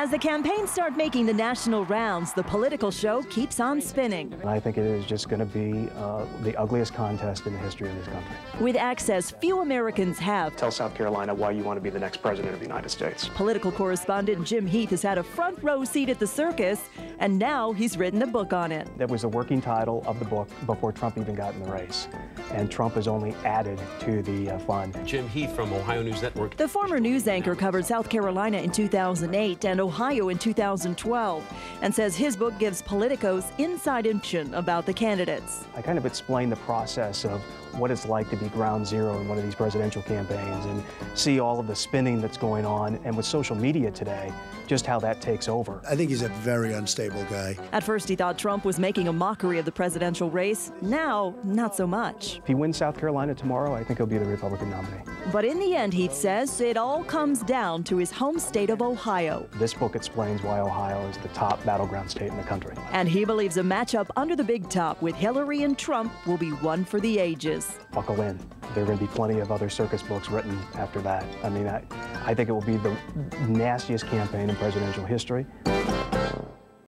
As the campaigns start making the national rounds, the political show keeps on spinning. I think it is just going to be uh, the ugliest contest in the history of this country. With access few Americans have, Tell South Carolina why you want to be the next president of the United States. political correspondent Jim Heath has had a front row seat at the circus, and now he's written a book on it. That was the working title of the book before Trump even got in the race. And Trump has only added to the uh, fun. Jim Heath from Ohio News Network. The former news anchor covered South Carolina in 2008 and Ohio in 2012 and says his book gives politicos inside information about the candidates. I kind of explain the process of what it's like to be ground zero in one of these presidential campaigns and see all of the spinning that's going on and with social media today, just how that takes over. I think he's a very unstable guy. At first, he thought Trump was making a mockery of the presidential race. Now, not so much. If he wins South Carolina tomorrow, I think he'll be the Republican nominee. But in the end, Heath says it all comes down to his home state of Ohio. This book explains why Ohio is the top battleground state in the country. And he believes a matchup under the big top with Hillary and Trump will be one for the ages. Buckle in. There are going to be plenty of other circus books written after that. I mean, I, I think it will be the nastiest campaign in presidential history.